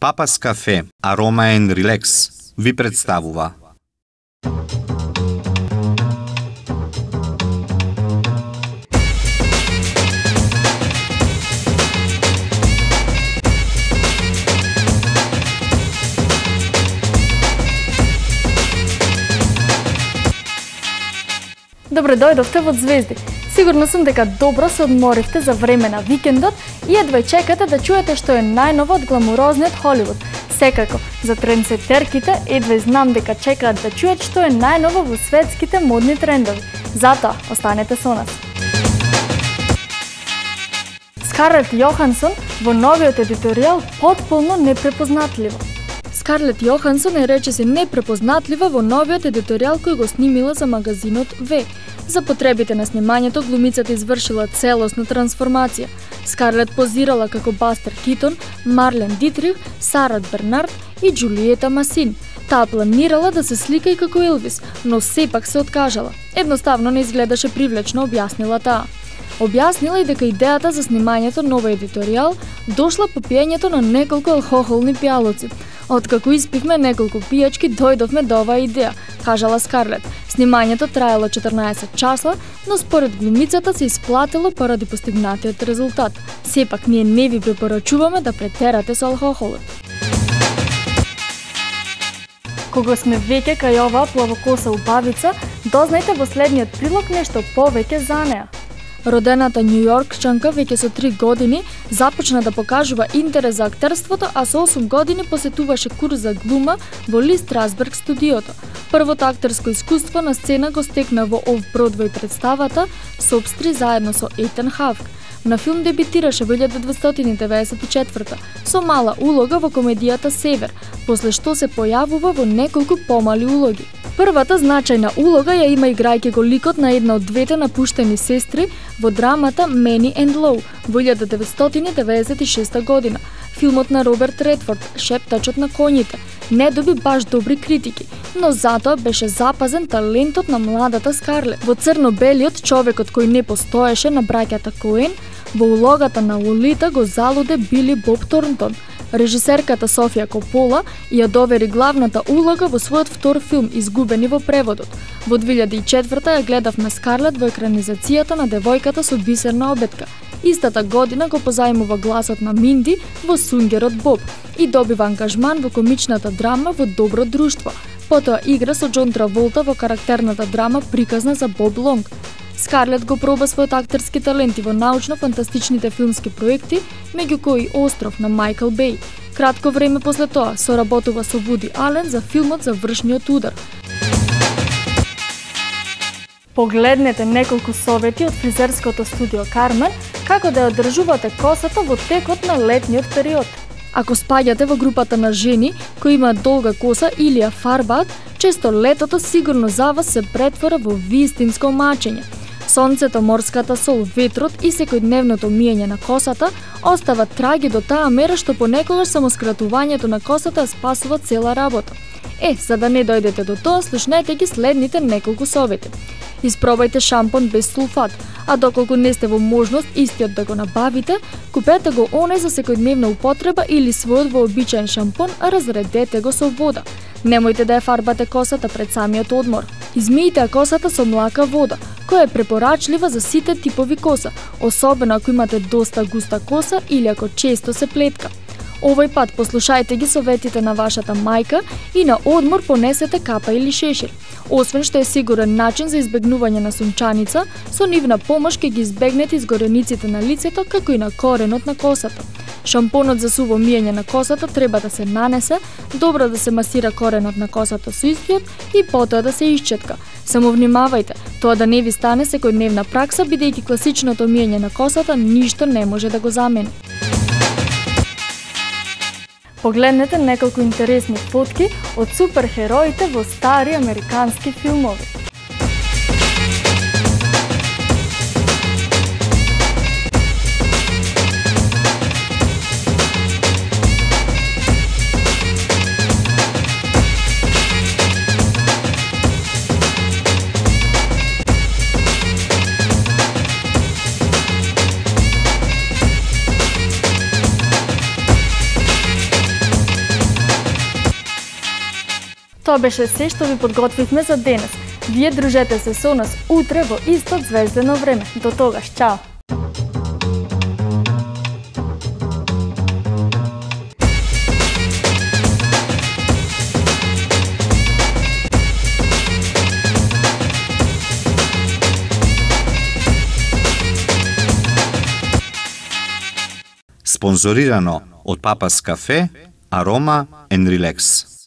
Папас кафе, арома and релакс ви представува Добро дојдовте во Звезди. Сигурно сум дека добро се одморивте за време на викендот и едва чекате да чуете што е најново од гламурозниот Холивуд. Секако, за трендсетерките едва знам дека чекаат да чуат што е најново во светските модни трендови. Затоа, останете со нас. Скарлет Јохансон во новиот едиторијал потполно непрепознатливо. Скарлет Јохансон е речиси непрепознатлива во новиот едиторијал кој го снимила за магазинот В. За потребите на снимањето, глумицата извршила целосна трансформација. Скарлет позирала како Бастер Китон, Марлен Дитрих, Сарат Бернард и Джулиета Масин. Таа планирала да се слика и како Елвис, но сепак се откажала. Едноставно не изгледаше привлечно, објаснила таа. Објаснила и дека идејата за снимањето нова едиторијал дошла по пиењето на неколку алкохолни пијалоци. Откако испивме неколку пијачки, дојдовме до оваа идеја, кажала Скарлет. Снимањето траело 14 часа, но според глумицата се исплатило поради постигнатиот резултат. Сепак ние не ви препорачуваме да претерате со алкохолот. Кога сме веќе кај оваа плавокоса убавица, дознајте во следниот прилог нешто повеќе за неа. Родената Нью Йоркчанка веќе со 3 години започна да покажува интерес за актерството, а со 8 години посетуваше курс за глума во Ли Страсберг студиото. Првото актерско искуство на сцена го стекна во Оф Бродвој представата Собстри заедно со Ейтен Хавк. На филм дебитираше во 1994 со мала улога во комедијата Север, после што се појавува во неколку помали улоги. Првата значајна улога ја има играјќи го ликот на една од двете напуштени сестри во драмата Many and Low во 1996 година. Филмот на Роберт Редфорд, Шептачот на коњите, не доби баш добри критики, но затоа беше запазен талентот на младата Скарлет. Во црно-белиот човекот кој не постоеше на браќата Коен, во улогата на Лолита го залуде Били Боб Торнтон – Режисерката Софија Копола ја довери главната улога во својот втор филм Изгубени во преводот. Во 2004 ја гледавме Скарлет во екранизацијата на Девојката со бисерна обетка. Истата година го позајмува гласот на Минди во Сунгерот Боб и добива ангажман во комичната драма во Добро друштво. Потоа игра со Џон Траволта во карактерната драма приказна за Боб Лонг. Скарлет го проба својот актерски талент и во научно-фантастичните филмски проекти, меѓу кои Остров на Майкл Бей. Кратко време после тоа соработува со Вуди Ален за филмот за вршниот удар. Погледнете неколку совети од фризерското студио Кармен како да ја одржувате косата во текот на летниот период. Ако спаѓате во групата на жени кои имаат долга коса или ја фарбаат, често летото сигурно за вас се претвора во вистинско мачење – Сонцето, морската сол, ветрот и секојдневното миење на косата остават траги до таа мера што понекогаш само скратувањето на косата спасува цела работа. Е, за да не дојдете до тоа, слушнете ги следните неколку совети. Испробајте шампон без сулфат, а доколку не сте во можност истиот да го набавите, купете го оне за секојдневна употреба или својот вообичаен шампон, а разредете го со вода. Немојте да ја фарбате косата пред самиот одмор. Измијте косата со млака вода, која е препорачлива за сите типови коса, особено ако имате доста густа коса или ако често се плетка. Овој пат послушајте ги советите на вашата мајка и на одмор понесете капа или шешир. Освен што е сигурен начин за избегнување на сунчаница, со нивна помош ќе ги избегнете изгорениците на лицето како и на коренот на косата. Шампонот за суво миење на косата треба да се нанесе, добро да се масира коренот на косата со истиот и потоа да се исчетка. Само внимавајте, тоа да не ви стане секојдневна пракса, бидејќи класичното миење на косата ништо не може да го замени. Погледнете неколку интересни фотки од суперхероите во стари американски филмови. Тоа беше се што ви подготвивме за денес. Вие дружете се со нас утре во исто звездено време. До тогаш, чао! Спонзорирано од Папас кафе, Арома and Relax.